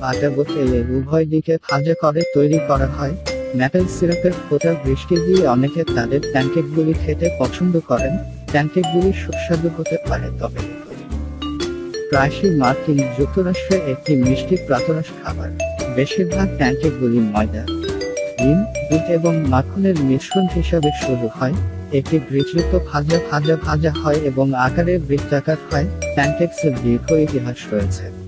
বাটাবো তেলে উভয় দিকে ভাজা করে তৈরি করা হয়। ম্যাপেল সিরাপের ফোটা বৃষ্টি দিয়ে অনেকে তাদের প্যানকেকগুলি খেতে পছন্দ করেন। প্যানকেকগুলি সুস্বাদু হতে পারে, তবে প্রায়শই মার্কিন যুক্তরাষ্ট্রে একটি মিষ্টি প্রাতরাস খাবার। বেশিরভাগ প্যানকেকগুলি ময়দা ডিম দুধ এবং মাখনের মিশ্রণ হিসাবে শুরু হয়। একটি গ্রিজযুক্ত ভাজা ভাজা ভাজা হয় এবং আকারে বৃত্তাকার হয়। প্যানকেক্সের দীর্ঘ ইতিহাস রয়েছে।